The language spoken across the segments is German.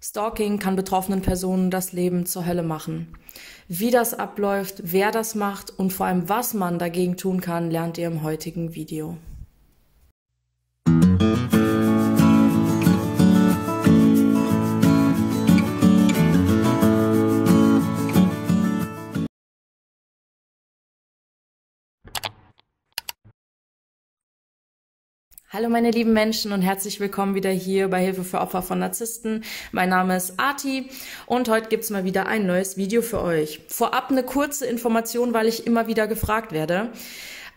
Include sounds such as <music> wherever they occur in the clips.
Stalking kann betroffenen Personen das Leben zur Hölle machen. Wie das abläuft, wer das macht und vor allem was man dagegen tun kann, lernt ihr im heutigen Video. Hallo meine lieben Menschen und herzlich willkommen wieder hier bei Hilfe für Opfer von Narzissten. Mein Name ist Arti und heute gibt's mal wieder ein neues Video für euch. Vorab eine kurze Information, weil ich immer wieder gefragt werde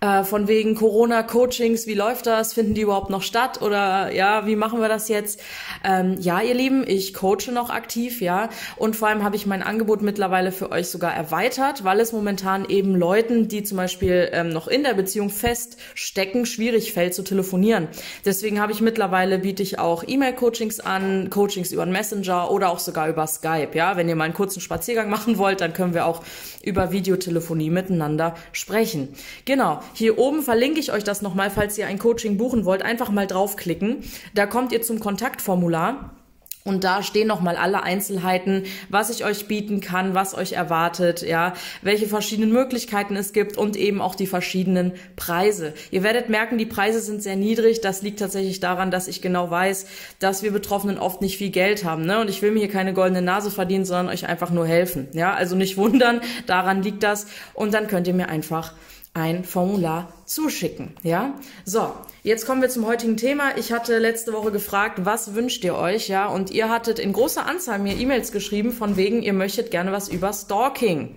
äh, von wegen Corona-Coachings, wie läuft das? Finden die überhaupt noch statt? Oder ja, wie machen wir das jetzt? Ähm, ja, ihr Lieben, ich coache noch aktiv, ja. Und vor allem habe ich mein Angebot mittlerweile für euch sogar erweitert, weil es momentan eben Leuten, die zum Beispiel ähm, noch in der Beziehung feststecken, schwierig fällt zu telefonieren. Deswegen habe ich mittlerweile, biete ich auch E-Mail-Coachings an, Coachings über Messenger oder auch sogar über Skype, ja. Wenn ihr mal einen kurzen Spaziergang <laughs> machen wollt, dann können wir auch über Videotelefonie miteinander sprechen. Genau. Hier oben verlinke ich euch das nochmal, falls ihr ein Coaching buchen wollt. Einfach mal draufklicken. Da kommt ihr zum Kontaktformular. Und da stehen nochmal alle Einzelheiten, was ich euch bieten kann, was euch erwartet, ja, welche verschiedenen Möglichkeiten es gibt und eben auch die verschiedenen Preise. Ihr werdet merken, die Preise sind sehr niedrig. Das liegt tatsächlich daran, dass ich genau weiß, dass wir Betroffenen oft nicht viel Geld haben, ne? Und ich will mir hier keine goldene Nase verdienen, sondern euch einfach nur helfen, ja. Also nicht wundern, daran liegt das. Und dann könnt ihr mir einfach ein Formular zuschicken. Ja, so jetzt kommen wir zum heutigen Thema. Ich hatte letzte Woche gefragt, was wünscht ihr euch? Ja, und ihr hattet in großer Anzahl mir E-Mails geschrieben von wegen, ihr möchtet gerne was über Stalking.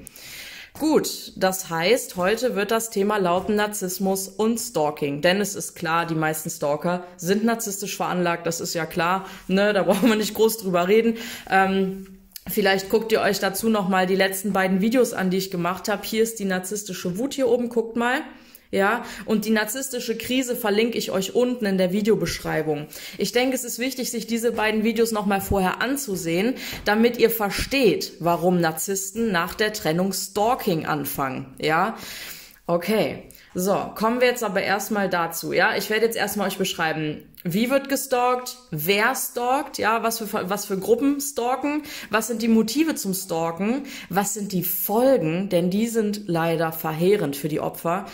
Gut, das heißt, heute wird das Thema lauten Narzissmus und Stalking. Denn es ist klar, die meisten Stalker sind narzisstisch veranlagt, das ist ja klar, ne, da brauchen wir nicht groß drüber reden. Ähm, Vielleicht guckt ihr euch dazu nochmal die letzten beiden Videos an, die ich gemacht habe. Hier ist die narzisstische Wut hier oben, guckt mal. Ja, und die narzisstische Krise verlinke ich euch unten in der Videobeschreibung. Ich denke, es ist wichtig, sich diese beiden Videos nochmal vorher anzusehen, damit ihr versteht, warum Narzissten nach der Trennung Stalking anfangen. Ja, okay. So, kommen wir jetzt aber erstmal dazu. Ja, ich werde jetzt erstmal euch beschreiben, wie wird gestalkt, wer stalkt, ja, was für, was für Gruppen stalken, was sind die Motive zum Stalken, was sind die Folgen, denn die sind leider verheerend für die Opfer.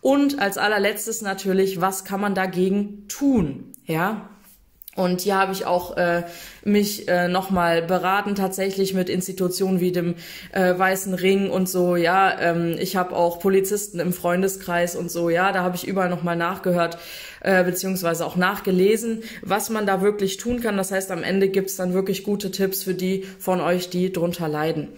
Und als allerletztes natürlich, was kann man dagegen tun, ja? Und hier habe ich auch äh, mich äh, nochmal beraten, tatsächlich mit Institutionen wie dem äh, Weißen Ring und so. Ja, ähm, ich habe auch Polizisten im Freundeskreis und so. Ja, da habe ich überall nochmal nachgehört, äh, beziehungsweise auch nachgelesen, was man da wirklich tun kann. Das heißt, am Ende gibt's dann wirklich gute Tipps für die von euch, die drunter leiden.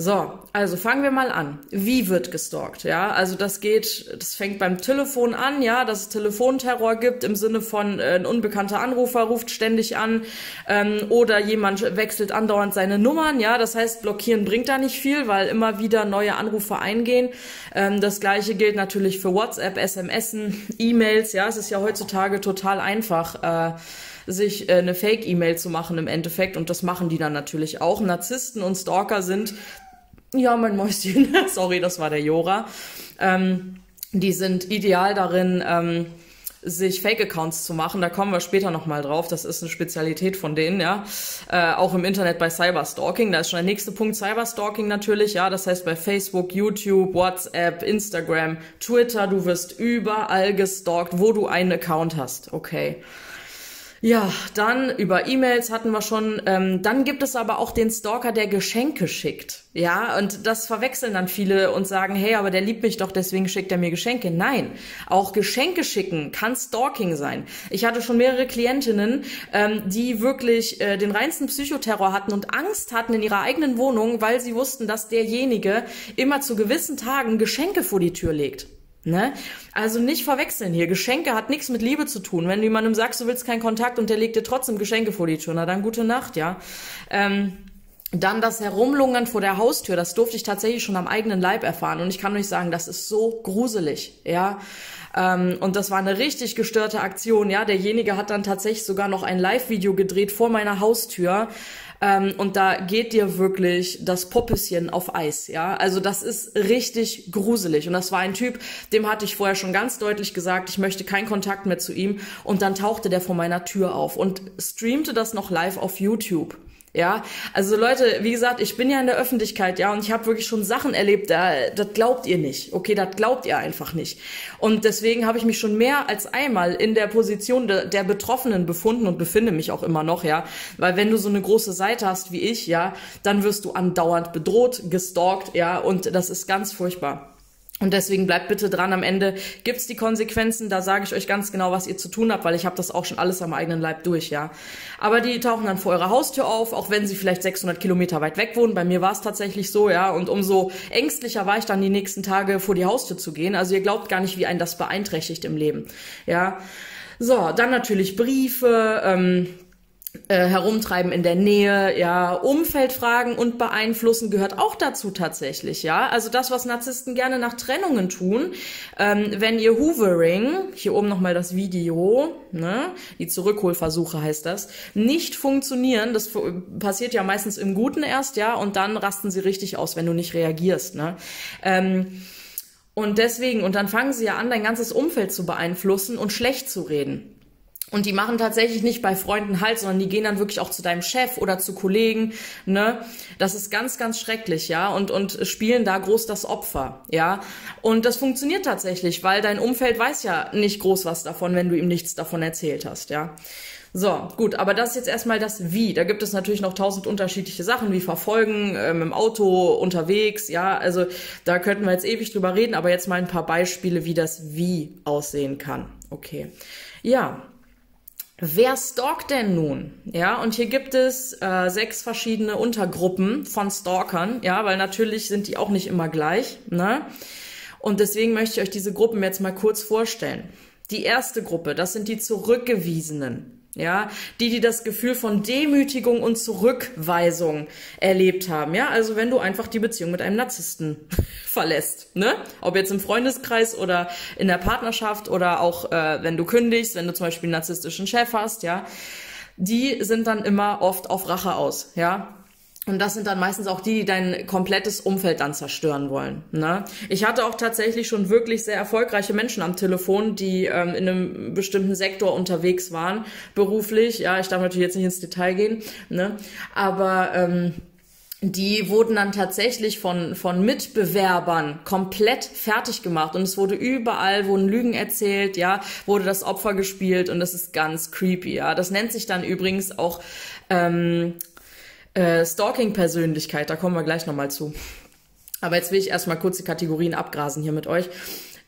So, also fangen wir mal an. Wie wird gestalkt? Ja, also das geht, das fängt beim Telefon an, ja, dass es Telefonterror gibt im Sinne von äh, ein unbekannter Anrufer ruft ständig an ähm, oder jemand wechselt andauernd seine Nummern, ja, das heißt, blockieren bringt da nicht viel, weil immer wieder neue Anrufe eingehen. Ähm, das gleiche gilt natürlich für WhatsApp, SMS, E-Mails, ja, es ist ja heutzutage total einfach. Äh, sich äh, eine Fake-E-Mail zu machen im Endeffekt. Und das machen die dann natürlich auch. Narzissten und Stalker sind ja, mein Mäuschen, <laughs> sorry, das war der Jora. Ähm, die sind ideal darin, ähm, sich Fake-Accounts zu machen. Da kommen wir später nochmal drauf. Das ist eine Spezialität von denen, ja. Äh, auch im Internet bei Cyberstalking. Da ist schon der nächste Punkt Cyberstalking natürlich, ja. Das heißt bei Facebook, YouTube, WhatsApp, Instagram, Twitter. Du wirst überall gestalkt, wo du einen Account hast. Okay. Ja, dann über E-Mails hatten wir schon. Ähm, dann gibt es aber auch den Stalker, der Geschenke schickt. Ja, und das verwechseln dann viele und sagen, hey, aber der liebt mich doch, deswegen schickt er mir Geschenke. Nein, auch Geschenke schicken kann Stalking sein. Ich hatte schon mehrere Klientinnen, ähm, die wirklich äh, den reinsten Psychoterror hatten und Angst hatten in ihrer eigenen Wohnung, weil sie wussten, dass derjenige immer zu gewissen Tagen Geschenke vor die Tür legt. Ne? Also nicht verwechseln hier. Geschenke hat nichts mit Liebe zu tun. Wenn jemandem sagst, du willst keinen Kontakt und der legt dir trotzdem Geschenke vor die Tür, na dann gute Nacht, ja. Ähm, dann das Herumlungern vor der Haustür, das durfte ich tatsächlich schon am eigenen Leib erfahren. Und ich kann euch sagen, das ist so gruselig, ja. Ähm, und das war eine richtig gestörte Aktion, ja. Derjenige hat dann tatsächlich sogar noch ein Live-Video gedreht vor meiner Haustür. Ähm, und da geht dir wirklich das Poppischen auf Eis, ja. Also das ist richtig gruselig. Und das war ein Typ, dem hatte ich vorher schon ganz deutlich gesagt, ich möchte keinen Kontakt mehr zu ihm. Und dann tauchte der vor meiner Tür auf und streamte das noch live auf YouTube. Ja, also Leute, wie gesagt, ich bin ja in der Öffentlichkeit, ja, und ich habe wirklich schon Sachen erlebt, da, das glaubt ihr nicht. Okay, das glaubt ihr einfach nicht. Und deswegen habe ich mich schon mehr als einmal in der Position de, der Betroffenen befunden und befinde mich auch immer noch, ja. Weil wenn du so eine große Seite hast wie ich, ja, dann wirst du andauernd bedroht, gestalkt, ja, und das ist ganz furchtbar. Und deswegen bleibt bitte dran. Am Ende gibt's die Konsequenzen. Da sage ich euch ganz genau, was ihr zu tun habt, weil ich habe das auch schon alles am eigenen Leib durch, ja. Aber die tauchen dann vor eurer Haustür auf, auch wenn sie vielleicht 600 Kilometer weit weg wohnen. Bei mir war es tatsächlich so, ja. Und umso ängstlicher war ich dann die nächsten Tage vor die Haustür zu gehen. Also ihr glaubt gar nicht, wie einen das beeinträchtigt im Leben, ja. So, dann natürlich Briefe. Ähm, äh, herumtreiben in der Nähe, ja, Umfeldfragen und beeinflussen gehört auch dazu tatsächlich, ja. Also das, was Narzissten gerne nach Trennungen tun, ähm, wenn ihr Hoovering, hier oben nochmal das Video, ne, die Zurückholversuche heißt das, nicht funktionieren, das passiert ja meistens im Guten erst, ja, und dann rasten sie richtig aus, wenn du nicht reagierst, ne. Ähm, und deswegen, und dann fangen sie ja an, dein ganzes Umfeld zu beeinflussen und schlecht zu reden. Und die machen tatsächlich nicht bei Freunden Halt, sondern die gehen dann wirklich auch zu deinem Chef oder zu Kollegen, ne? Das ist ganz, ganz schrecklich, ja? Und, und spielen da groß das Opfer, ja? Und das funktioniert tatsächlich, weil dein Umfeld weiß ja nicht groß was davon, wenn du ihm nichts davon erzählt hast, ja? So, gut, aber das ist jetzt erstmal das Wie. Da gibt es natürlich noch tausend unterschiedliche Sachen, wie Verfolgen, ähm, im Auto, unterwegs, ja, also da könnten wir jetzt ewig drüber reden, aber jetzt mal ein paar Beispiele, wie das Wie aussehen kann. Okay. Ja, Wer stalkt denn nun? Ja, und hier gibt es äh, sechs verschiedene Untergruppen von Stalkern, ja, weil natürlich sind die auch nicht immer gleich, ne? Und deswegen möchte ich euch diese Gruppen jetzt mal kurz vorstellen. Die erste Gruppe, das sind die Zurückgewiesenen ja, die, die das Gefühl von Demütigung und Zurückweisung erlebt haben, ja, also wenn du einfach die Beziehung mit einem Narzissten <laughs> verlässt, ne, ob jetzt im Freundeskreis oder in der Partnerschaft oder auch äh, wenn du kündigst, wenn du zum Beispiel einen narzisstischen Chef hast, ja, die sind dann immer oft auf Rache aus, ja, und das sind dann meistens auch die, die dein komplettes Umfeld dann zerstören wollen. Ne? Ich hatte auch tatsächlich schon wirklich sehr erfolgreiche Menschen am Telefon, die ähm, in einem bestimmten Sektor unterwegs waren, beruflich. Ja, ich darf natürlich jetzt nicht ins Detail gehen, ne? aber ähm, die wurden dann tatsächlich von, von Mitbewerbern komplett fertig gemacht und es wurde überall, wurden Lügen erzählt, ja, wurde das Opfer gespielt und das ist ganz creepy, ja. Das nennt sich dann übrigens auch ähm, äh, Stalking-Persönlichkeit, da kommen wir gleich nochmal zu. Aber jetzt will ich erstmal kurz die Kategorien abgrasen hier mit euch.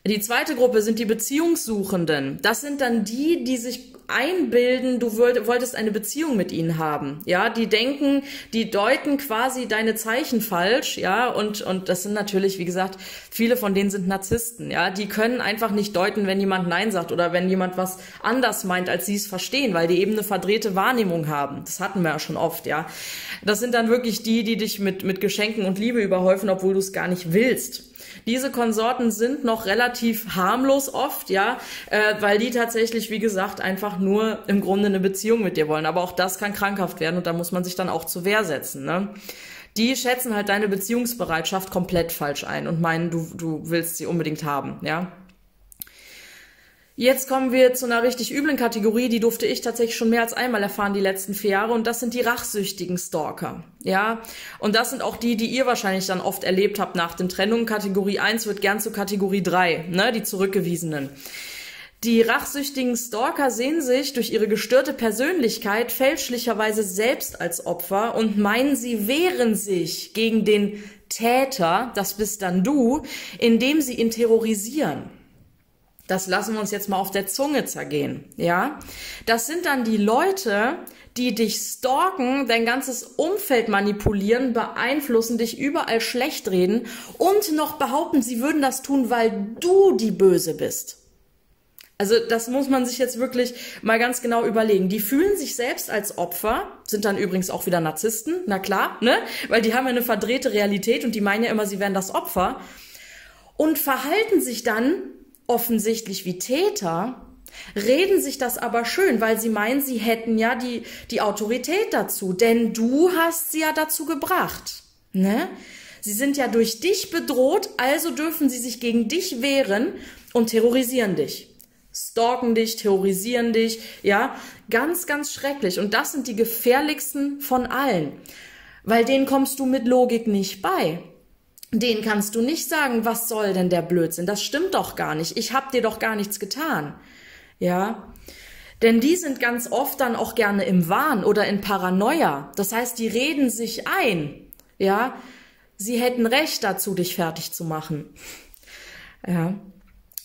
Die zweite Gruppe sind die Beziehungssuchenden. Das sind dann die, die sich einbilden, du wolltest eine Beziehung mit ihnen haben. Ja, die denken, die deuten quasi deine Zeichen falsch. Ja, und, und das sind natürlich, wie gesagt, viele von denen sind Narzissten. Ja, die können einfach nicht deuten, wenn jemand Nein sagt oder wenn jemand was anders meint, als sie es verstehen, weil die eben eine verdrehte Wahrnehmung haben. Das hatten wir ja schon oft. Ja, das sind dann wirklich die, die dich mit, mit Geschenken und Liebe überhäufen, obwohl du es gar nicht willst. Diese Konsorten sind noch relativ harmlos oft, ja, äh, weil die tatsächlich, wie gesagt, einfach nur im Grunde eine Beziehung mit dir wollen. Aber auch das kann krankhaft werden und da muss man sich dann auch zur Wehr setzen, ne? Die schätzen halt deine Beziehungsbereitschaft komplett falsch ein und meinen, du, du willst sie unbedingt haben, ja. Jetzt kommen wir zu einer richtig üblen Kategorie, die durfte ich tatsächlich schon mehr als einmal erfahren die letzten vier Jahre und das sind die rachsüchtigen Stalker. Ja, und das sind auch die, die ihr wahrscheinlich dann oft erlebt habt nach den Trennungen. Kategorie 1 wird gern zu Kategorie 3, ne, die Zurückgewiesenen. Die rachsüchtigen Stalker sehen sich durch ihre gestörte Persönlichkeit fälschlicherweise selbst als Opfer und meinen, sie wehren sich gegen den Täter, das bist dann du, indem sie ihn terrorisieren. Das lassen wir uns jetzt mal auf der Zunge zergehen, ja? Das sind dann die Leute, die dich stalken, dein ganzes Umfeld manipulieren, beeinflussen, dich überall schlecht reden und noch behaupten, sie würden das tun, weil du die Böse bist. Also das muss man sich jetzt wirklich mal ganz genau überlegen. Die fühlen sich selbst als Opfer, sind dann übrigens auch wieder Narzissten, na klar, ne? Weil die haben ja eine verdrehte Realität und die meinen ja immer, sie wären das Opfer und verhalten sich dann offensichtlich wie Täter, reden sich das aber schön, weil sie meinen, sie hätten ja die, die Autorität dazu, denn du hast sie ja dazu gebracht. Ne? Sie sind ja durch dich bedroht, also dürfen sie sich gegen dich wehren und terrorisieren dich. stalken dich, terrorisieren dich, ja, ganz, ganz schrecklich. Und das sind die gefährlichsten von allen, weil denen kommst du mit Logik nicht bei. Den kannst du nicht sagen, was soll denn der Blödsinn? Das stimmt doch gar nicht. Ich hab dir doch gar nichts getan. Ja. Denn die sind ganz oft dann auch gerne im Wahn oder in Paranoia. Das heißt, die reden sich ein. Ja. Sie hätten Recht dazu, dich fertig zu machen. Ja.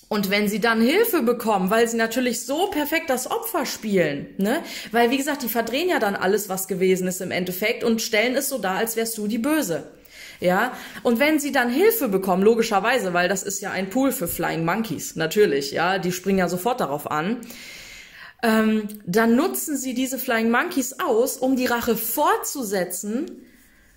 Und wenn sie dann Hilfe bekommen, weil sie natürlich so perfekt das Opfer spielen, ne? Weil, wie gesagt, die verdrehen ja dann alles, was gewesen ist im Endeffekt und stellen es so dar, als wärst du die Böse. Ja, und wenn sie dann Hilfe bekommen, logischerweise, weil das ist ja ein Pool für Flying Monkeys, natürlich, ja, die springen ja sofort darauf an, ähm, dann nutzen sie diese Flying Monkeys aus, um die Rache fortzusetzen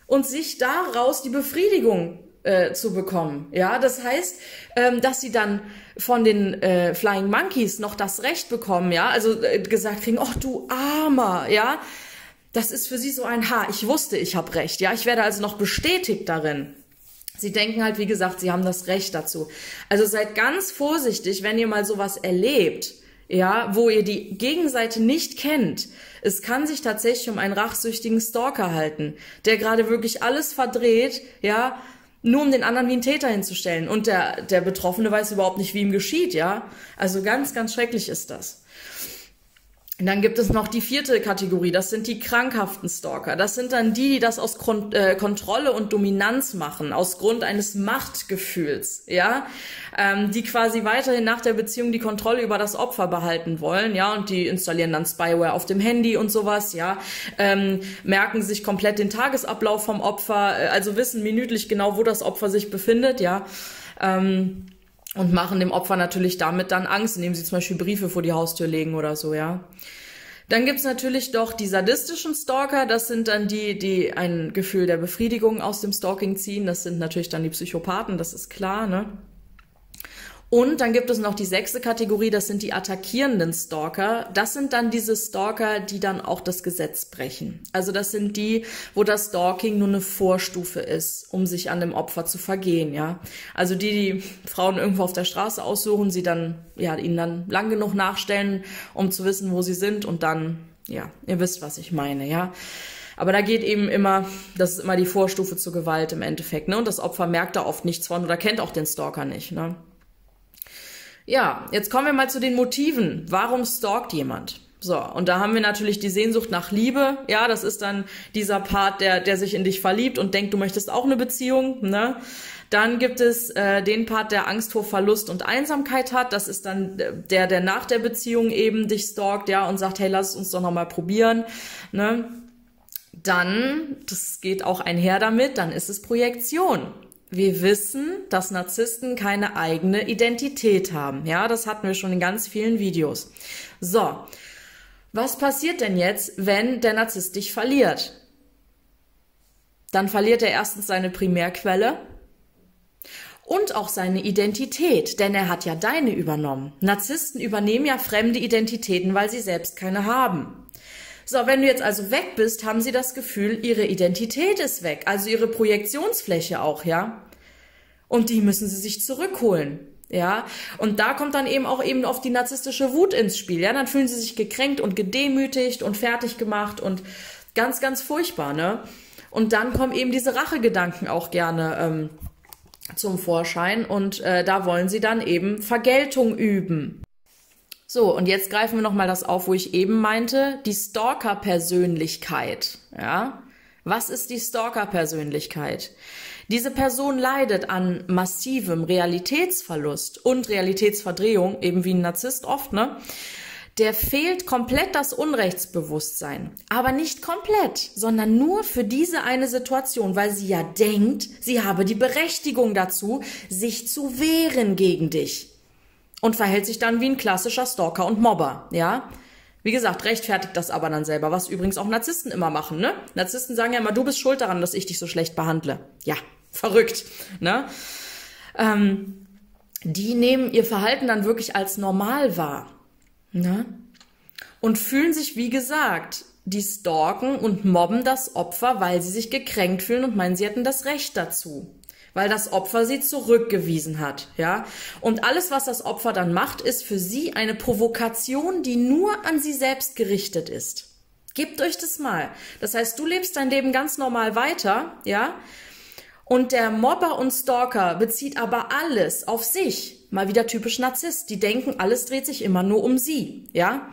und sich daraus die Befriedigung äh, zu bekommen. Ja, das heißt, ähm, dass sie dann von den äh, Flying Monkeys noch das Recht bekommen, ja, also äh, gesagt kriegen, ach du Armer, ja, das ist für sie so ein Ha, ich wusste, ich habe Recht, ja, ich werde also noch bestätigt darin. Sie denken halt, wie gesagt, sie haben das Recht dazu. Also seid ganz vorsichtig, wenn ihr mal sowas erlebt, ja, wo ihr die Gegenseite nicht kennt. Es kann sich tatsächlich um einen rachsüchtigen Stalker halten, der gerade wirklich alles verdreht, ja, nur um den anderen wie einen Täter hinzustellen. Und der, der Betroffene weiß überhaupt nicht, wie ihm geschieht, ja. Also ganz, ganz schrecklich ist das. Und dann gibt es noch die vierte Kategorie, das sind die krankhaften Stalker. Das sind dann die, die das aus Kon äh, Kontrolle und Dominanz machen, aus Grund eines Machtgefühls, ja, ähm, die quasi weiterhin nach der Beziehung die Kontrolle über das Opfer behalten wollen, ja, und die installieren dann Spyware auf dem Handy und sowas, ja, ähm, merken sich komplett den Tagesablauf vom Opfer, äh, also wissen minütlich genau, wo das Opfer sich befindet, ja. Ähm, und machen dem Opfer natürlich damit dann Angst, indem sie zum Beispiel Briefe vor die Haustür legen oder so, ja. Dann gibt's natürlich doch die sadistischen Stalker, das sind dann die, die ein Gefühl der Befriedigung aus dem Stalking ziehen, das sind natürlich dann die Psychopathen, das ist klar, ne? Und dann gibt es noch die sechste Kategorie, das sind die attackierenden Stalker. Das sind dann diese Stalker, die dann auch das Gesetz brechen. Also das sind die, wo das Stalking nur eine Vorstufe ist, um sich an dem Opfer zu vergehen, ja. Also die, die Frauen irgendwo auf der Straße aussuchen, sie dann, ja, ihnen dann lang genug nachstellen, um zu wissen, wo sie sind und dann, ja, ihr wisst, was ich meine, ja. Aber da geht eben immer, das ist immer die Vorstufe zur Gewalt im Endeffekt, ne? Und das Opfer merkt da oft nichts von oder kennt auch den Stalker nicht, ne? Ja, jetzt kommen wir mal zu den Motiven. Warum stalkt jemand? So, und da haben wir natürlich die Sehnsucht nach Liebe. Ja, das ist dann dieser Part, der, der sich in dich verliebt und denkt, du möchtest auch eine Beziehung. Ne? Dann gibt es äh, den Part, der Angst vor Verlust und Einsamkeit hat. Das ist dann der, der nach der Beziehung eben dich stalkt, ja, und sagt, hey, lass uns doch nochmal probieren. Ne? Dann, das geht auch einher damit, dann ist es Projektion. Wir wissen, dass Narzissten keine eigene Identität haben. Ja, das hatten wir schon in ganz vielen Videos. So. Was passiert denn jetzt, wenn der Narzisst dich verliert? Dann verliert er erstens seine Primärquelle und auch seine Identität, denn er hat ja deine übernommen. Narzissten übernehmen ja fremde Identitäten, weil sie selbst keine haben. So, wenn du jetzt also weg bist, haben sie das Gefühl, ihre Identität ist weg, also ihre Projektionsfläche auch, ja. Und die müssen sie sich zurückholen. Ja, und da kommt dann eben auch eben auf die narzisstische Wut ins Spiel. Ja, dann fühlen sie sich gekränkt und gedemütigt und fertig gemacht und ganz, ganz furchtbar, ne? Und dann kommen eben diese Rachegedanken auch gerne ähm, zum Vorschein und äh, da wollen sie dann eben Vergeltung üben. So, und jetzt greifen wir nochmal das auf, wo ich eben meinte, die Stalker-Persönlichkeit. Ja? Was ist die Stalker-Persönlichkeit? Diese Person leidet an massivem Realitätsverlust und Realitätsverdrehung, eben wie ein Narzisst oft, ne? Der fehlt komplett das Unrechtsbewusstsein. Aber nicht komplett, sondern nur für diese eine Situation, weil sie ja denkt, sie habe die Berechtigung dazu, sich zu wehren gegen dich und verhält sich dann wie ein klassischer Stalker und Mobber, ja? Wie gesagt, rechtfertigt das aber dann selber, was übrigens auch Narzissten immer machen, ne? Narzissten sagen ja immer, du bist schuld daran, dass ich dich so schlecht behandle. Ja, <laughs> verrückt, ne? Ähm, die nehmen ihr Verhalten dann wirklich als normal wahr, ne? Und fühlen sich, wie gesagt, die stalken und mobben das Opfer, weil sie sich gekränkt fühlen und meinen, sie hätten das Recht dazu weil das Opfer sie zurückgewiesen hat, ja. Und alles, was das Opfer dann macht, ist für sie eine Provokation, die nur an sie selbst gerichtet ist. Gebt euch das mal. Das heißt, du lebst dein Leben ganz normal weiter, ja. Und der Mobber und Stalker bezieht aber alles auf sich. Mal wieder typisch Narzisst. Die denken, alles dreht sich immer nur um sie, ja.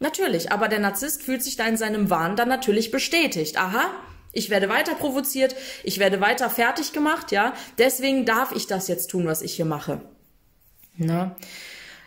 Natürlich, aber der Narzisst fühlt sich da in seinem Wahn dann natürlich bestätigt. Aha, ich werde weiter provoziert, ich werde weiter fertig gemacht, ja. Deswegen darf ich das jetzt tun, was ich hier mache. Na?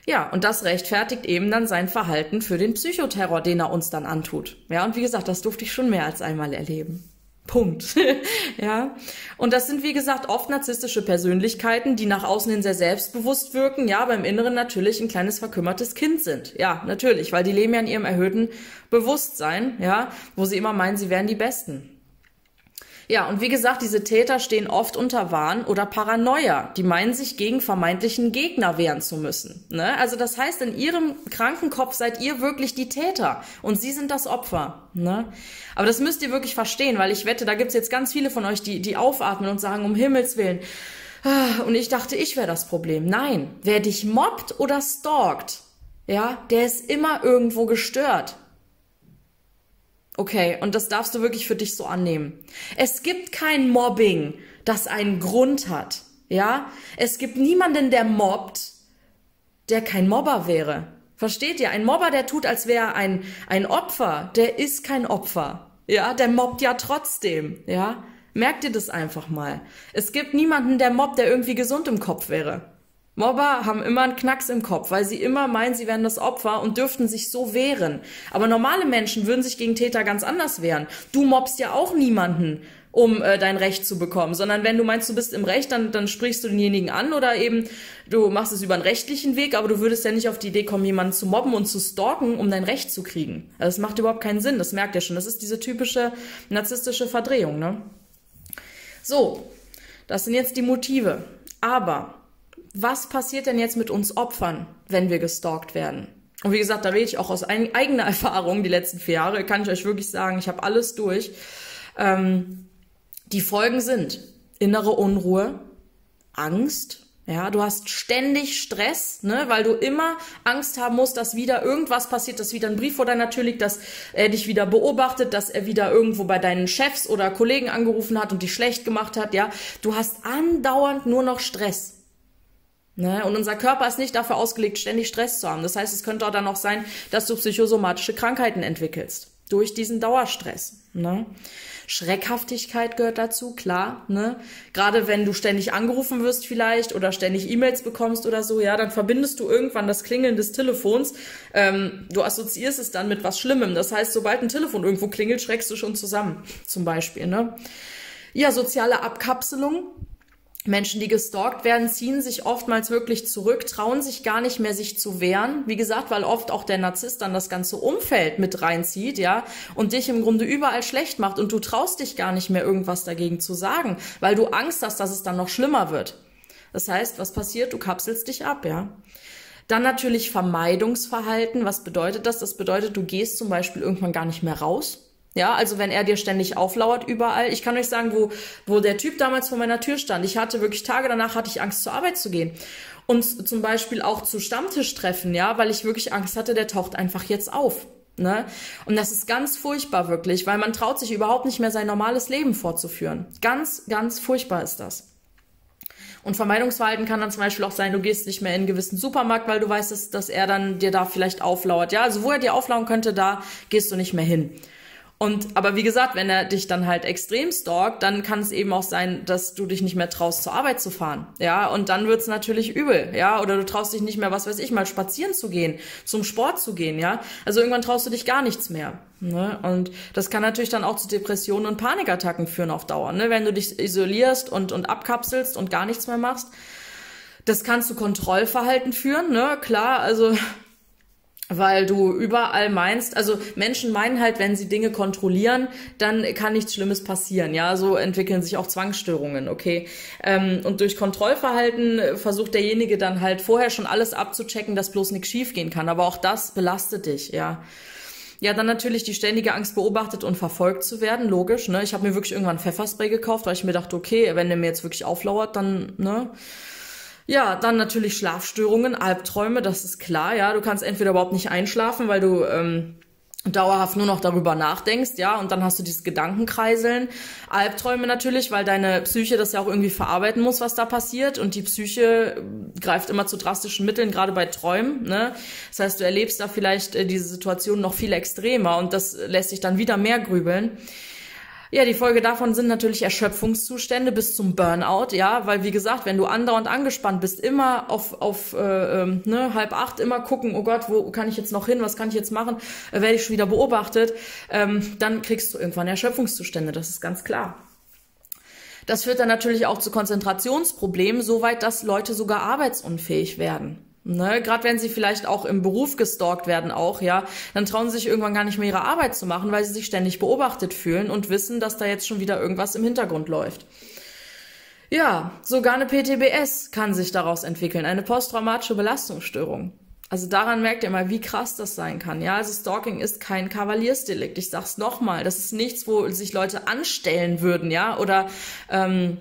Ja, und das rechtfertigt eben dann sein Verhalten für den Psychoterror, den er uns dann antut. Ja, und wie gesagt, das durfte ich schon mehr als einmal erleben. Punkt. <laughs> ja. Und das sind, wie gesagt, oft narzisstische Persönlichkeiten, die nach außen hin sehr selbstbewusst wirken, ja, aber im Inneren natürlich ein kleines verkümmertes Kind sind. Ja, natürlich, weil die leben ja in ihrem erhöhten Bewusstsein, ja, wo sie immer meinen, sie wären die Besten. Ja, und wie gesagt, diese Täter stehen oft unter Wahn oder Paranoia. Die meinen sich gegen vermeintlichen Gegner wehren zu müssen. Ne? Also das heißt, in ihrem kranken Kopf seid ihr wirklich die Täter und sie sind das Opfer. Ne? Aber das müsst ihr wirklich verstehen, weil ich wette, da gibt's jetzt ganz viele von euch, die, die aufatmen und sagen, um Himmels Willen. Ah, und ich dachte, ich wäre das Problem. Nein, wer dich mobbt oder stalkt, ja, der ist immer irgendwo gestört. Okay, und das darfst du wirklich für dich so annehmen. Es gibt kein Mobbing, das einen Grund hat. Ja? Es gibt niemanden, der mobbt, der kein Mobber wäre. Versteht ihr? Ein Mobber, der tut, als wäre ein, ein Opfer, der ist kein Opfer. Ja, der mobbt ja trotzdem. Ja? Merkt ihr das einfach mal. Es gibt niemanden, der mobbt, der irgendwie gesund im Kopf wäre. Mobber haben immer einen Knacks im Kopf, weil sie immer meinen, sie wären das Opfer und dürften sich so wehren. Aber normale Menschen würden sich gegen Täter ganz anders wehren. Du mobbst ja auch niemanden, um äh, dein Recht zu bekommen, sondern wenn du meinst, du bist im Recht, dann, dann sprichst du denjenigen an oder eben du machst es über einen rechtlichen Weg, aber du würdest ja nicht auf die Idee kommen, jemanden zu mobben und zu stalken, um dein Recht zu kriegen. Also das macht überhaupt keinen Sinn, das merkt ihr schon. Das ist diese typische narzisstische Verdrehung, ne? So, das sind jetzt die Motive. Aber was passiert denn jetzt mit uns Opfern, wenn wir gestalkt werden? Und wie gesagt, da rede ich auch aus eigener <laughs> Erfahrung die letzten vier Jahre, kann ich euch wirklich sagen, ich habe alles durch. Ähm, die Folgen sind innere Unruhe, Angst, ja, du hast ständig Stress, ne, weil du immer Angst haben musst, dass wieder irgendwas passiert, dass wieder ein Brief vor deiner Tür liegt, dass er dich wieder beobachtet, dass er wieder irgendwo bei deinen Chefs oder Kollegen angerufen hat und dich schlecht gemacht hat, ja. Du hast andauernd nur noch Stress. Ne? Und unser Körper ist nicht dafür ausgelegt, ständig Stress zu haben. Das heißt, es könnte auch dann auch sein, dass du psychosomatische Krankheiten entwickelst. Durch diesen Dauerstress. Ne? Schreckhaftigkeit gehört dazu, klar. Ne? Gerade wenn du ständig angerufen wirst vielleicht oder ständig E-Mails bekommst oder so, ja, dann verbindest du irgendwann das Klingeln des Telefons. Ähm, du assoziierst es dann mit was Schlimmem. Das heißt, sobald ein Telefon irgendwo klingelt, schreckst du schon zusammen, zum Beispiel. Ne? Ja, soziale Abkapselung Menschen, die gestalkt werden, ziehen sich oftmals wirklich zurück, trauen sich gar nicht mehr, sich zu wehren. Wie gesagt, weil oft auch der Narzisst dann das ganze Umfeld mit reinzieht, ja, und dich im Grunde überall schlecht macht und du traust dich gar nicht mehr, irgendwas dagegen zu sagen, weil du Angst hast, dass es dann noch schlimmer wird. Das heißt, was passiert? Du kapselst dich ab, ja. Dann natürlich Vermeidungsverhalten. Was bedeutet das? Das bedeutet, du gehst zum Beispiel irgendwann gar nicht mehr raus ja, also wenn er dir ständig auflauert überall. Ich kann euch sagen, wo, wo der Typ damals vor meiner Tür stand. Ich hatte wirklich Tage danach hatte ich Angst zur Arbeit zu gehen. Und zum Beispiel auch zu Stammtischtreffen, ja, weil ich wirklich Angst hatte, der taucht einfach jetzt auf. Ne? Und das ist ganz furchtbar wirklich, weil man traut sich überhaupt nicht mehr sein normales Leben fortzuführen. Ganz, ganz furchtbar ist das. Und Vermeidungsverhalten kann dann zum Beispiel auch sein, du gehst nicht mehr in einen gewissen Supermarkt, weil du weißt, dass, dass er dann dir da vielleicht auflauert. Ja, also wo er dir auflauern könnte, da gehst du nicht mehr hin. Und aber wie gesagt, wenn er dich dann halt extrem stalkt, dann kann es eben auch sein, dass du dich nicht mehr traust, zur Arbeit zu fahren. Ja, und dann wird's natürlich übel, ja, oder du traust dich nicht mehr, was weiß ich, mal spazieren zu gehen, zum Sport zu gehen, ja. Also irgendwann traust du dich gar nichts mehr. Ne? Und das kann natürlich dann auch zu Depressionen und Panikattacken führen auf Dauer, ne? wenn du dich isolierst und, und abkapselst und gar nichts mehr machst. Das kann zu Kontrollverhalten führen, ne? Klar, also weil du überall meinst, also Menschen meinen halt, wenn sie Dinge kontrollieren, dann kann nichts Schlimmes passieren. Ja, so entwickeln sich auch Zwangsstörungen, okay. Ähm, und durch Kontrollverhalten versucht derjenige dann halt vorher schon alles abzuchecken, dass bloß nichts schiefgehen kann. Aber auch das belastet dich, ja. Ja, dann natürlich die ständige Angst, beobachtet und verfolgt zu werden, logisch. Ne? Ich habe mir wirklich irgendwann Pfefferspray gekauft, weil ich mir dachte, okay, wenn der mir jetzt wirklich auflauert, dann, ne? Ja, dann natürlich Schlafstörungen, Albträume, das ist klar, ja. Du kannst entweder überhaupt nicht einschlafen, weil du ähm, dauerhaft nur noch darüber nachdenkst, ja, und dann hast du dieses Gedankenkreiseln, Albträume natürlich, weil deine Psyche das ja auch irgendwie verarbeiten muss, was da passiert und die Psyche greift immer zu drastischen Mitteln, gerade bei Träumen, ne? Das heißt, du erlebst da vielleicht äh, diese Situation noch viel extremer und das lässt sich dann wieder mehr grübeln. Ja, die Folge davon sind natürlich Erschöpfungszustände bis zum Burnout, ja, weil wie gesagt, wenn du andauernd angespannt bist, immer auf, auf äh, ähm, ne, halb acht, immer gucken, oh Gott, wo kann ich jetzt noch hin, was kann ich jetzt machen, äh, werde ich schon wieder beobachtet, ähm, dann kriegst du irgendwann Erschöpfungszustände, das ist ganz klar. Das führt dann natürlich auch zu Konzentrationsproblemen, soweit dass Leute sogar arbeitsunfähig werden. Ne, gerade wenn sie vielleicht auch im Beruf gestalkt werden auch, ja, dann trauen sie sich irgendwann gar nicht mehr ihre Arbeit zu machen, weil sie sich ständig beobachtet fühlen und wissen, dass da jetzt schon wieder irgendwas im Hintergrund läuft. Ja, sogar eine PTBS kann sich daraus entwickeln, eine posttraumatische Belastungsstörung. Also daran merkt ihr mal, wie krass das sein kann. Ja, also Stalking ist kein Kavaliersdelikt. Ich sag's nochmal, das ist nichts, wo sich Leute anstellen würden, ja, oder ähm,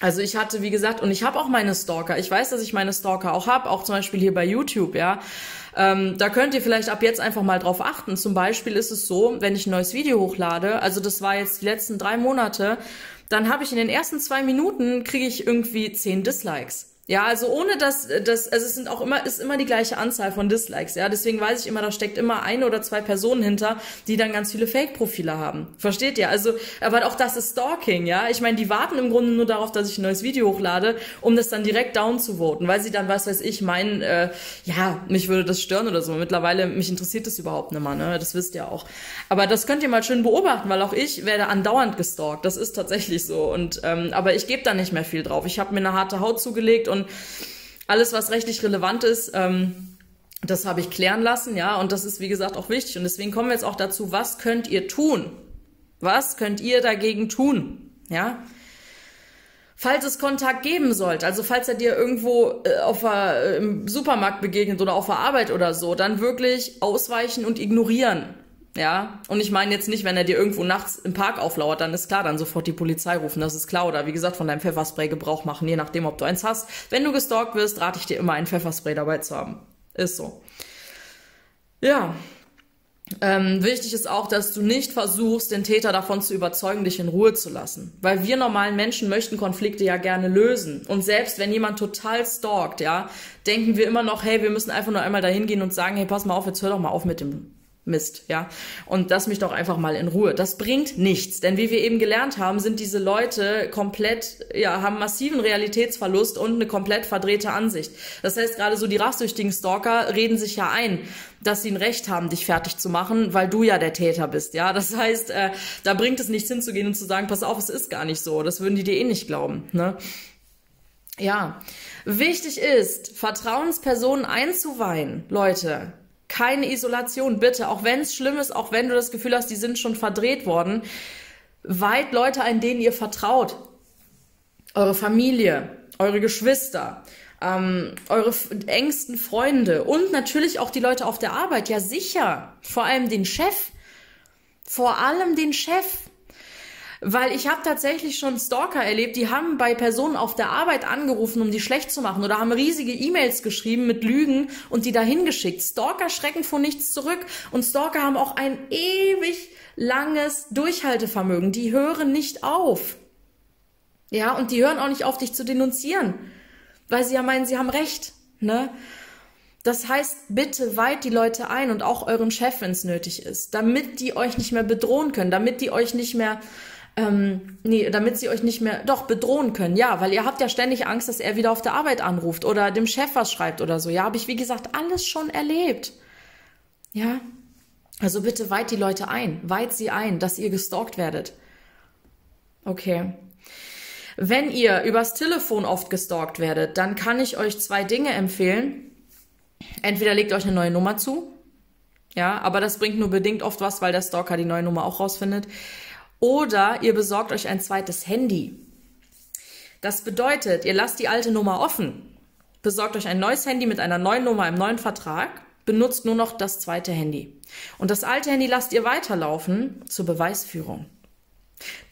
also ich hatte, wie gesagt, und ich habe auch meine Stalker. Ich weiß, dass ich meine Stalker auch habe, auch zum Beispiel hier bei YouTube, ja. Ähm, da könnt ihr vielleicht ab jetzt einfach mal drauf achten. Zum Beispiel ist es so, wenn ich ein neues Video hochlade, also das war jetzt die letzten drei Monate, dann habe ich in den ersten zwei Minuten kriege ich irgendwie zehn Dislikes. Ja, also ohne dass das, also es sind auch immer, ist immer die gleiche Anzahl von Dislikes, ja. Deswegen weiß ich immer, da steckt immer eine oder zwei Personen hinter, die dann ganz viele Fake-Profile haben. Versteht ihr? Also, aber auch das ist Stalking, ja. Ich meine, die warten im Grunde nur darauf, dass ich ein neues Video hochlade, um das dann direkt down zu voten, weil sie dann, was weiß ich, meinen, äh, ja, mich würde das stören oder so. Mittlerweile, mich interessiert das überhaupt nicht mehr, ne? Das wisst ihr auch. Aber das könnt ihr mal schön beobachten, weil auch ich werde andauernd gestalkt. Das ist tatsächlich so. Und ähm, aber ich gebe da nicht mehr viel drauf. Ich habe mir eine harte Haut zugelegt und und alles, was rechtlich relevant ist, ähm, das habe ich klären lassen, ja, und das ist, wie gesagt, auch wichtig. Und deswegen kommen wir jetzt auch dazu, was könnt ihr tun? Was könnt ihr dagegen tun? Ja? Falls es Kontakt geben sollte, also falls er dir irgendwo äh, auf äh, im Supermarkt begegnet oder auf der Arbeit oder so, dann wirklich ausweichen und ignorieren. Ja, und ich meine jetzt nicht, wenn er dir irgendwo nachts im Park auflauert, dann ist klar, dann sofort die Polizei rufen, das ist klar. Oder wie gesagt, von deinem Pfefferspray Gebrauch machen, je nachdem, ob du eins hast. Wenn du gestalkt wirst, rate ich dir immer, ein Pfefferspray dabei zu haben. Ist so. Ja. Ähm, wichtig ist auch, dass du nicht versuchst, den Täter davon zu überzeugen, dich in Ruhe zu lassen. Weil wir normalen Menschen möchten Konflikte ja gerne lösen. Und selbst wenn jemand total stalkt, ja, denken wir immer noch, hey, wir müssen einfach nur einmal dahin gehen und sagen, hey, pass mal auf, jetzt hör doch mal auf mit dem Mist, ja. Und lass mich doch einfach mal in Ruhe. Das bringt nichts, denn wie wir eben gelernt haben, sind diese Leute komplett, ja, haben massiven Realitätsverlust und eine komplett verdrehte Ansicht. Das heißt, gerade so die rachsüchtigen Stalker reden sich ja ein, dass sie ein Recht haben, dich fertig zu machen, weil du ja der Täter bist, ja. Das heißt, äh, da bringt es nichts hinzugehen und zu sagen, pass auf, es ist gar nicht so. Das würden die dir eh nicht glauben, ne? Ja. Wichtig ist, Vertrauenspersonen einzuweihen, Leute keine Isolation, bitte. Auch wenn es schlimm ist, auch wenn du das Gefühl hast, die sind schon verdreht worden. Weit Leute ein, denen ihr vertraut. Eure Familie, eure Geschwister, ähm, eure engsten Freunde und natürlich auch die Leute auf der Arbeit. Ja, sicher. Vor allem den Chef. Vor allem den Chef. Weil ich habe tatsächlich schon Stalker erlebt, die haben bei Personen auf der Arbeit angerufen, um die schlecht zu machen oder haben riesige E-Mails geschrieben mit Lügen und die dahin geschickt. Stalker schrecken vor nichts zurück und Stalker haben auch ein ewig langes Durchhaltevermögen. Die hören nicht auf. Ja, und die hören auch nicht auf, dich zu denunzieren, weil sie ja meinen, sie haben Recht, ne? Das heißt, bitte weiht die Leute ein und auch euren Chef, wenn es nötig ist, damit die euch nicht mehr bedrohen können, damit die euch nicht mehr ähm, nee, damit sie euch nicht mehr, doch, bedrohen können. Ja, weil ihr habt ja ständig Angst, dass er wieder auf der Arbeit anruft oder dem Chef was schreibt oder so. Ja, habe ich, wie gesagt, alles schon erlebt. Ja. Also bitte weit die Leute ein. Weit sie ein, dass ihr gestalkt werdet. Okay. Wenn ihr übers Telefon oft gestalkt werdet, dann kann ich euch zwei Dinge empfehlen. Entweder legt euch eine neue Nummer zu. Ja, aber das bringt nur bedingt oft was, weil der Stalker die neue Nummer auch rausfindet. Oder ihr besorgt euch ein zweites Handy. Das bedeutet, ihr lasst die alte Nummer offen, besorgt euch ein neues Handy mit einer neuen Nummer im neuen Vertrag, benutzt nur noch das zweite Handy. Und das alte Handy lasst ihr weiterlaufen zur Beweisführung.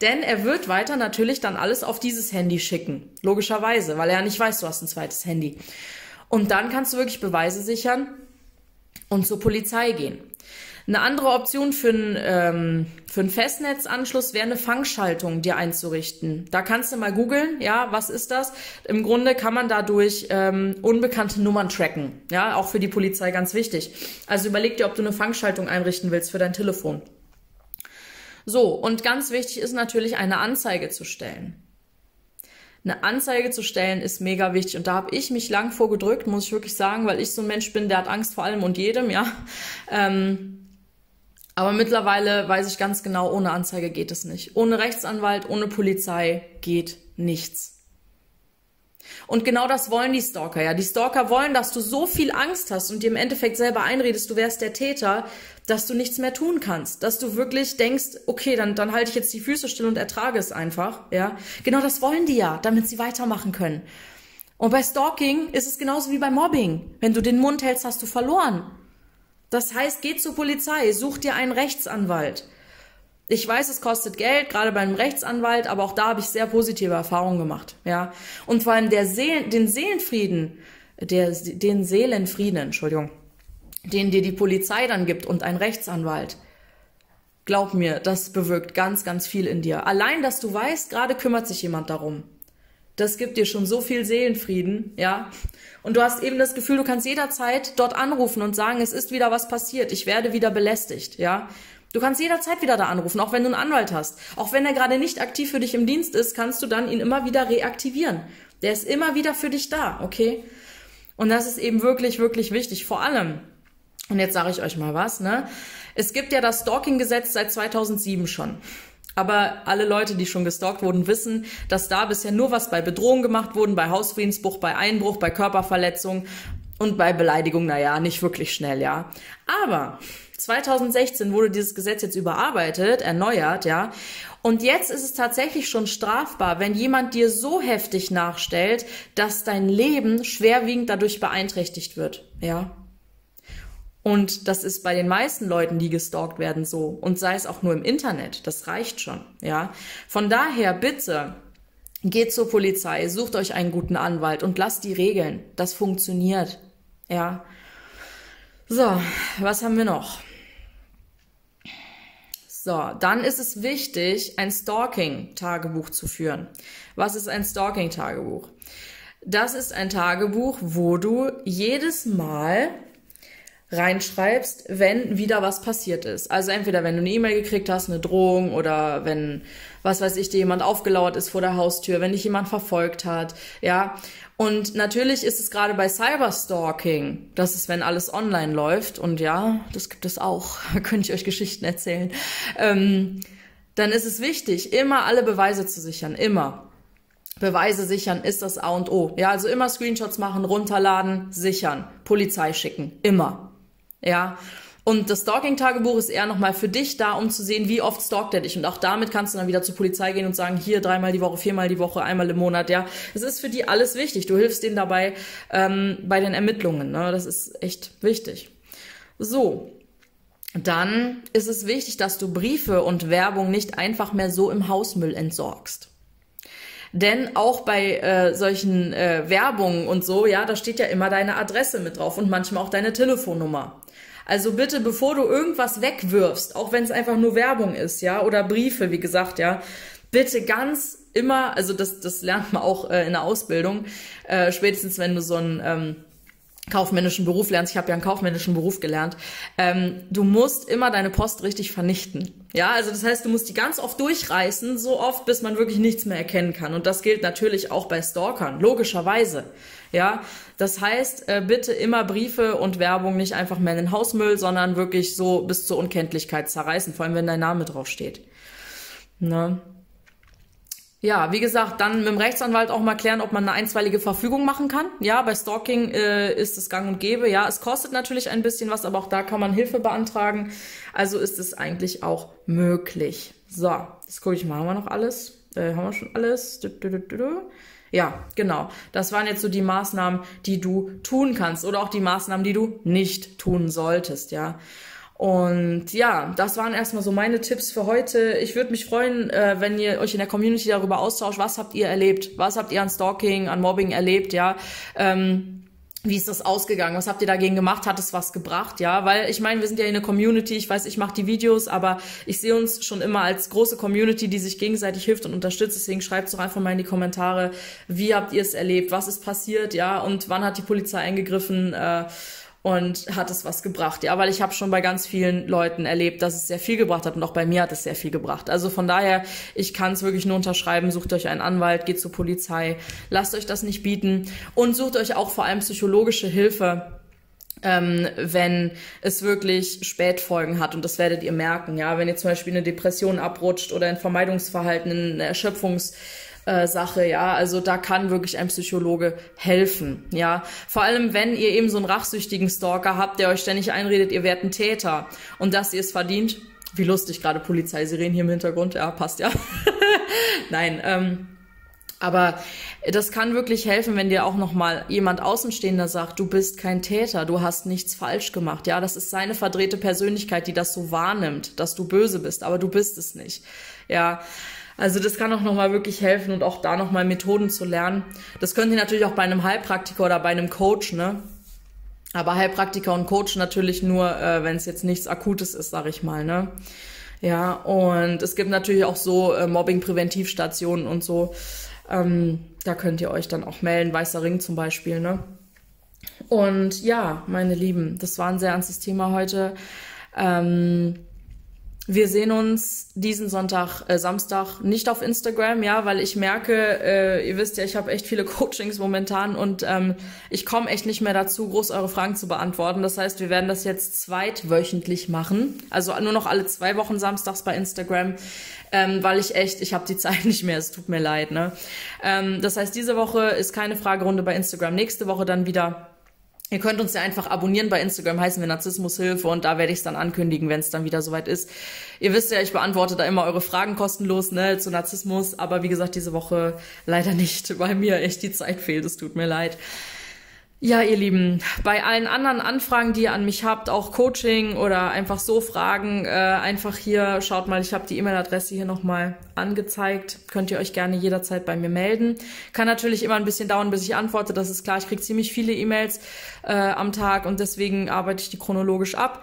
Denn er wird weiter natürlich dann alles auf dieses Handy schicken. Logischerweise, weil er ja nicht weiß, du hast ein zweites Handy. Und dann kannst du wirklich Beweise sichern und zur Polizei gehen. Eine andere Option für, ein, ähm, für einen Festnetzanschluss wäre eine Fangschaltung dir einzurichten. Da kannst du mal googeln, ja, was ist das? Im Grunde kann man dadurch ähm, unbekannte Nummern tracken. Ja, auch für die Polizei ganz wichtig. Also überleg dir, ob du eine Fangschaltung einrichten willst für dein Telefon. So, und ganz wichtig ist natürlich eine Anzeige zu stellen. Eine Anzeige zu stellen ist mega wichtig und da habe ich mich lang vorgedrückt, muss ich wirklich sagen, weil ich so ein Mensch bin, der hat Angst vor allem und jedem, ja. Ähm, aber mittlerweile weiß ich ganz genau, ohne Anzeige geht es nicht. Ohne Rechtsanwalt, ohne Polizei geht nichts. Und genau das wollen die Stalker, ja. Die Stalker wollen, dass du so viel Angst hast und dir im Endeffekt selber einredest, du wärst der Täter, dass du nichts mehr tun kannst. Dass du wirklich denkst, okay, dann, dann halte ich jetzt die Füße still und ertrage es einfach, ja. Genau das wollen die ja, damit sie weitermachen können. Und bei Stalking ist es genauso wie bei Mobbing. Wenn du den Mund hältst, hast du verloren. Das heißt, geh zur Polizei, such dir einen Rechtsanwalt. Ich weiß, es kostet Geld, gerade beim Rechtsanwalt, aber auch da habe ich sehr positive Erfahrungen gemacht, ja. Und vor allem der Seelen, den Seelenfrieden, der, den Seelenfrieden, Entschuldigung, den dir die Polizei dann gibt und ein Rechtsanwalt. Glaub mir, das bewirkt ganz, ganz viel in dir. Allein, dass du weißt, gerade kümmert sich jemand darum. Das gibt dir schon so viel Seelenfrieden, ja. Und du hast eben das Gefühl, du kannst jederzeit dort anrufen und sagen, es ist wieder was passiert, ich werde wieder belästigt, ja. Du kannst jederzeit wieder da anrufen, auch wenn du einen Anwalt hast. Auch wenn er gerade nicht aktiv für dich im Dienst ist, kannst du dann ihn immer wieder reaktivieren. Der ist immer wieder für dich da, okay? Und das ist eben wirklich, wirklich wichtig. Vor allem, und jetzt sage ich euch mal was, ne? Es gibt ja das Stalking-Gesetz seit 2007 schon. Aber alle Leute, die schon gestalkt wurden, wissen, dass da bisher nur was bei Bedrohung gemacht wurden, bei Hausfriedensbruch, bei Einbruch, bei Körperverletzung und bei Beleidigung, naja, nicht wirklich schnell, ja. Aber 2016 wurde dieses Gesetz jetzt überarbeitet, erneuert, ja. Und jetzt ist es tatsächlich schon strafbar, wenn jemand dir so heftig nachstellt, dass dein Leben schwerwiegend dadurch beeinträchtigt wird, ja. Und das ist bei den meisten Leuten, die gestalkt werden, so. Und sei es auch nur im Internet. Das reicht schon, ja. Von daher bitte, geht zur Polizei, sucht euch einen guten Anwalt und lasst die regeln. Das funktioniert, ja. So, was haben wir noch? So, dann ist es wichtig, ein Stalking-Tagebuch zu führen. Was ist ein Stalking-Tagebuch? Das ist ein Tagebuch, wo du jedes Mal reinschreibst, wenn wieder was passiert ist. Also entweder wenn du eine E-Mail gekriegt hast, eine Drohung oder wenn, was weiß ich, dir jemand aufgelauert ist vor der Haustür, wenn dich jemand verfolgt hat, ja. Und natürlich ist es gerade bei Cyberstalking, das ist, wenn alles online läuft und ja, das gibt es auch, <laughs> da könnte ich euch Geschichten erzählen, ähm, dann ist es wichtig, immer alle Beweise zu sichern, immer. Beweise sichern ist das A und O. Ja, also immer Screenshots machen, runterladen, sichern, Polizei schicken, immer. Ja. Und das Stalking-Tagebuch ist eher nochmal für dich da, um zu sehen, wie oft stalkt er dich. Und auch damit kannst du dann wieder zur Polizei gehen und sagen, hier dreimal die Woche, viermal die Woche, einmal im Monat. Ja, es ist für die alles wichtig. Du hilfst denen dabei ähm, bei den Ermittlungen. Ne? Das ist echt wichtig. So, dann ist es wichtig, dass du Briefe und Werbung nicht einfach mehr so im Hausmüll entsorgst. Denn auch bei äh, solchen äh, Werbungen und so, ja, da steht ja immer deine Adresse mit drauf und manchmal auch deine Telefonnummer. Also bitte, bevor du irgendwas wegwirfst, auch wenn es einfach nur Werbung ist, ja, oder Briefe, wie gesagt, ja, bitte ganz immer, also das, das lernt man auch äh, in der Ausbildung, äh, spätestens wenn du so ein ähm, kaufmännischen Beruf lernst, ich habe ja einen kaufmännischen Beruf gelernt, ähm, du musst immer deine Post richtig vernichten. Ja, also das heißt, du musst die ganz oft durchreißen, so oft, bis man wirklich nichts mehr erkennen kann. Und das gilt natürlich auch bei Stalkern, logischerweise. Ja, das heißt, äh, bitte immer Briefe und Werbung nicht einfach mehr in den Hausmüll, sondern wirklich so bis zur Unkenntlichkeit zerreißen, vor allem wenn dein Name drauf steht. Ne? Ja, wie gesagt, dann mit dem Rechtsanwalt auch mal klären, ob man eine einstweilige Verfügung machen kann. Ja, bei Stalking äh, ist es gang und gäbe. Ja, es kostet natürlich ein bisschen was, aber auch da kann man Hilfe beantragen. Also ist es eigentlich auch möglich. So, jetzt gucke ich mal, haben wir noch alles? Äh, haben wir schon alles? Ja, genau. Das waren jetzt so die Maßnahmen, die du tun kannst oder auch die Maßnahmen, die du nicht tun solltest, ja. Und ja, das waren erstmal so meine Tipps für heute. Ich würde mich freuen, äh, wenn ihr euch in der Community darüber austauscht. Was habt ihr erlebt? Was habt ihr an Stalking, an Mobbing erlebt? Ja, ähm, wie ist das ausgegangen? Was habt ihr dagegen gemacht? Hat es was gebracht? Ja, weil ich meine, wir sind ja in einer Community. Ich weiß, ich mache die Videos, aber ich sehe uns schon immer als große Community, die sich gegenseitig hilft und unterstützt. Deswegen schreibt doch einfach mal in die Kommentare, wie habt ihr es erlebt? Was ist passiert? Ja, und wann hat die Polizei eingegriffen? Äh, und hat es was gebracht. Ja, weil ich habe schon bei ganz vielen Leuten erlebt, dass es sehr viel gebracht hat und auch bei mir hat es sehr viel gebracht. Also von daher, ich kann es wirklich nur unterschreiben, sucht euch einen Anwalt, geht zur Polizei, lasst euch das nicht bieten und sucht euch auch vor allem psychologische Hilfe. Ähm, wenn es wirklich Spätfolgen hat und das werdet ihr merken, ja, wenn ihr zum Beispiel eine Depression abrutscht oder ein Vermeidungsverhalten, eine Erschöpfungs äh, Sache, ja. Also da kann wirklich ein Psychologe helfen, ja. Vor allem, wenn ihr eben so einen rachsüchtigen Stalker habt, der euch ständig einredet, ihr werdet ein Täter und dass ihr es verdient. Wie lustig, gerade Polizeisirenen hier im Hintergrund, ja, passt ja. <laughs> Nein, ähm, aber das kann wirklich helfen, wenn dir auch noch mal jemand Außenstehender sagt, du bist kein Täter, du hast nichts falsch gemacht. Ja, das ist seine verdrehte Persönlichkeit, die das so wahrnimmt, dass du böse bist, aber du bist es nicht. Ja, also das kann auch nochmal wirklich helfen und auch da nochmal Methoden zu lernen. Das könnt ihr natürlich auch bei einem Heilpraktiker oder bei einem Coach, ne? Aber Heilpraktiker und Coach natürlich nur, äh, wenn es jetzt nichts Akutes ist, sag ich mal, ne? Ja, und es gibt natürlich auch so äh, Mobbing-Präventivstationen und so. Ähm, da könnt ihr euch dann auch melden, Weißer Ring zum Beispiel, ne? Und ja, meine Lieben, das war ein sehr ernstes Thema heute. Ähm, wir sehen uns diesen Sonntag, äh, Samstag nicht auf Instagram, ja, weil ich merke, äh, ihr wisst ja, ich habe echt viele <laughs> Coachings momentan und ähm, ich komme echt nicht mehr dazu, groß eure Fragen zu beantworten. Das heißt, wir werden das jetzt zweitwöchentlich machen, also nur noch alle zwei Wochen samstags bei Instagram, ähm, weil ich echt, ich habe die <laughs> Zeit nicht mehr, es tut mir leid. Ne? Ähm, das heißt, diese Woche ist keine Fragerunde bei Instagram, nächste Woche dann wieder Ihr könnt uns ja einfach abonnieren bei Instagram, heißen wir Narzissmushilfe und da werde ich es dann ankündigen, wenn es dann wieder soweit ist. Ihr wisst ja, ich beantworte da immer eure Fragen kostenlos, ne, zu Narzissmus, aber wie gesagt, diese Woche leider nicht, <laughs> weil mir echt die Zeit fehlt, es tut mir leid. Ja, ihr Lieben, bei allen anderen Anfragen, die ihr an mich habt, auch Coaching oder einfach so Fragen, äh, einfach hier, schaut mal, ich habe die E-Mail-Adresse hier nochmal angezeigt. Könnt ihr euch gerne jederzeit bei mir melden. Kann natürlich immer ein bisschen dauern, bis ich antworte, das ist klar. Ich kriege ziemlich viele E-Mails äh, am Tag und deswegen arbeite ich die chronologisch ab.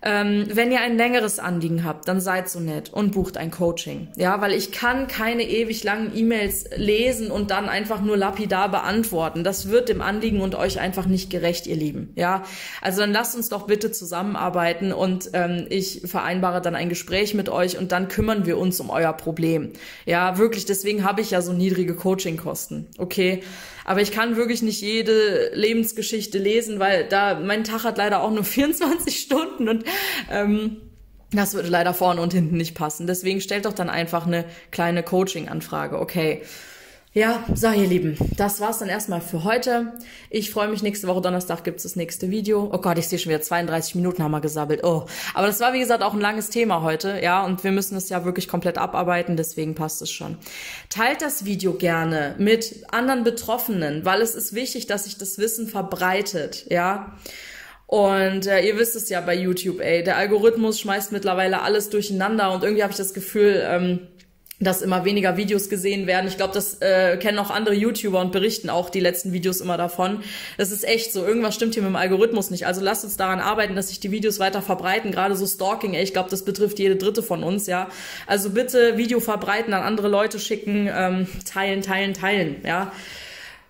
Ähm, wenn ihr ein längeres Anliegen habt, dann seid so nett und bucht ein Coaching. Ja, weil ich kann keine ewig langen E-Mails lesen und dann einfach nur lapidar beantworten. Das wird dem Anliegen und euch einfach nicht gerecht, ihr Lieben. Ja, also dann lasst uns doch bitte zusammenarbeiten und ähm, ich vereinbare dann ein Gespräch mit euch und dann kümmern wir uns um euer Problem. Ja, wirklich. Deswegen habe ich ja so niedrige Coachingkosten. Okay. Aber ich kann wirklich nicht jede Lebensgeschichte lesen, weil da mein Tag hat leider auch nur <laughs> 24 Stunden und ähm, das würde leider vorne und hinten nicht passen. Deswegen stellt doch dann einfach eine kleine Coaching-Anfrage. Okay. Ja, so ihr Lieben, das war's dann erstmal für heute. Ich freue mich, nächste Woche Donnerstag gibt's das nächste Video. Oh Gott, ich sehe schon wieder 32 Minuten haben wir gesabbelt. Oh, aber das war wie gesagt auch ein langes Thema heute, ja, und wir müssen es ja wirklich komplett abarbeiten, deswegen passt es schon. Teilt das Video gerne mit anderen Betroffenen, weil es ist wichtig, dass sich das Wissen verbreitet, ja. Und äh, ihr wisst es ja bei YouTube, ey, der Algorithmus schmeißt mittlerweile alles durcheinander und irgendwie habe ich das Gefühl, ähm, dass immer weniger Videos gesehen werden. Ich glaube, das äh, kennen auch andere YouTuber und berichten auch die letzten Videos immer davon. Das ist echt so. Irgendwas stimmt hier mit dem Algorithmus nicht. Also lasst uns daran arbeiten, dass sich die Videos weiter verbreiten. Gerade so Stalking, ey, ich glaube, das betrifft jede dritte von uns, ja. Also bitte Video verbreiten, an andere Leute schicken, ähm, teilen, teilen, teilen, ja.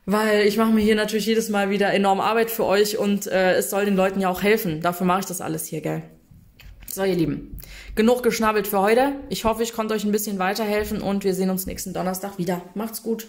Weil ich mache mir hier natürlich jedes Mal wieder enorm Arbeit für euch und äh, es soll den Leuten ja auch helfen. Dafür mache ich das alles hier, gell. So, ihr Lieben. Genug geschnabbelt für heute. Ich hoffe, ich konnte euch ein bisschen weiterhelfen und wir sehen uns nächsten Donnerstag wieder. Macht's gut.